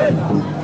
Yes.